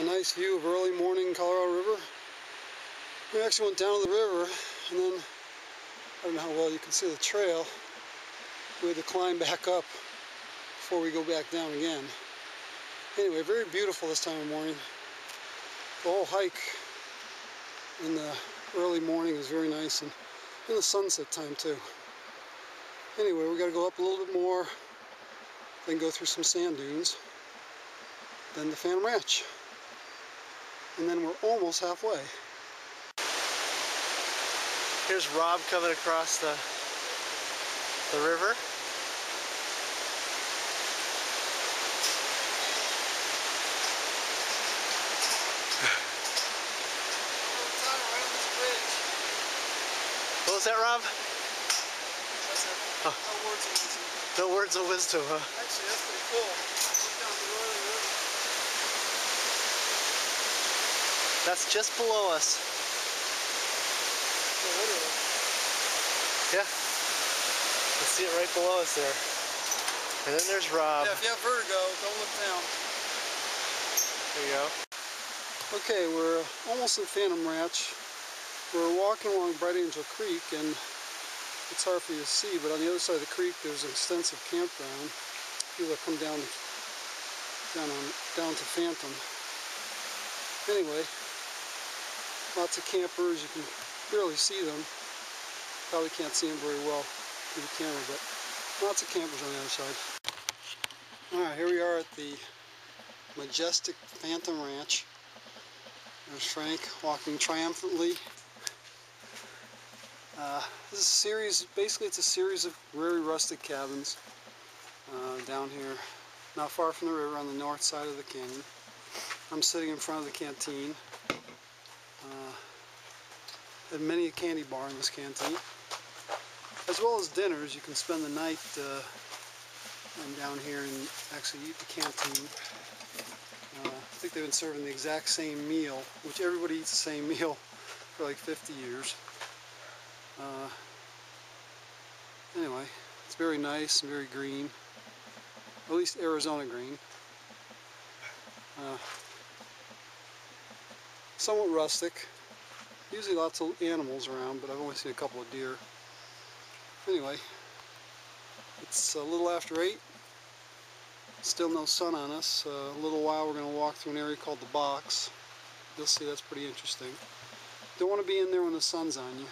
a nice view of early morning Colorado River. We actually went down to the river and then, I don't know how well you can see the trail, we had to climb back up before we go back down again. Anyway, very beautiful this time of morning. The whole hike in the early morning is very nice and in the sunset time too. Anyway, we got to go up a little bit more, then go through some sand dunes, then the Phantom Ranch. And then we're almost halfway. Here's Rob coming across the the river. What was that, Rob? That's it. Oh. No words of wisdom. No words of wisdom, huh? Actually, that's pretty cool. Look down the early river. That's just below us. Yeah, literally. Yeah. See it right below us there. And then there's Rob. Yeah, if you have vertigo, don't look down. There you go. Okay, we're almost at Phantom Ranch. We're walking along Bright Angel Creek, and it's hard for you to see, but on the other side of the creek, there's an extensive campground. People that come down, down on down to Phantom. Anyway, lots of campers. You can barely see them. Probably can't see them very well through the camera, but lots of campers on the other side. All right, here we are at the majestic Phantom Ranch. There's Frank walking triumphantly. Uh, this is a series, basically it's a series of very rustic cabins uh, down here, not far from the river on the north side of the canyon. I'm sitting in front of the canteen. Uh, many a candy bar in this canteen. As well as dinners, you can spend the night uh, down here and actually eat the canteen. Uh, I think they've been serving the exact same meal, which everybody eats the same meal for like 50 years. Uh, anyway, it's very nice and very green. At least Arizona green. Uh, somewhat rustic. Usually lots of animals around, but I've only seen a couple of deer. Anyway, it's a little after 8. Still no sun on us. Uh, a little while we're going to walk through an area called the Box. You'll see that's pretty interesting. Don't want to be in there when the sun's on you.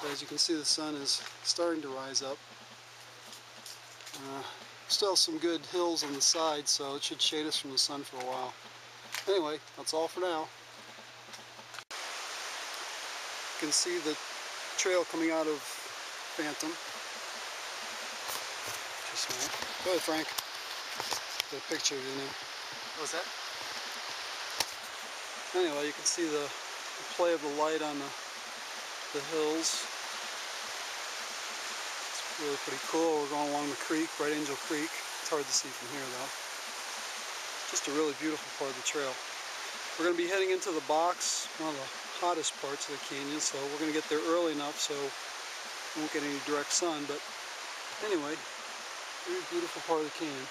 But as you can see the sun is starting to rise up. Uh, still some good hills on the side so it should shade us from the sun for a while. Anyway, that's all for now. You can see the trail coming out of Phantom. Just a minute. Go ahead Frank. A picture you now. What was that? Anyway, you can see the, the play of the light on the, the hills. It's really pretty cool. We're going along the creek, Bright Angel Creek. It's hard to see from here though. Just a really beautiful part of the trail. We're going to be heading into the box, one of the hottest parts of the canyon, so we're going to get there early enough so we won't get any direct sun, but anyway, very beautiful part of the canyon.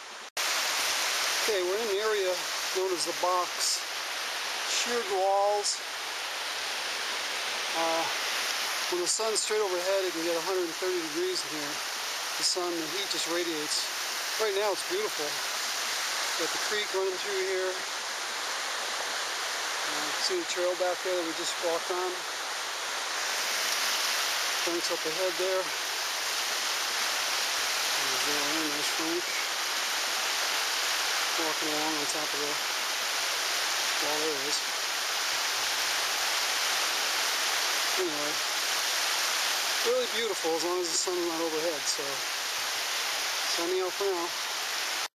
Okay, we're in an area known as the box. Sheared walls. Uh, when the sun's straight overhead, it can get 130 degrees in here. The sun, the heat just radiates. Right now it's beautiful. Got the creek running through here. See the trail back there that we just walked on. Frank's up ahead there. There's there, there's Frank walking along on top of the wall there is. Anyway, really beautiful as long as the sun's not overhead, so sunny out for now.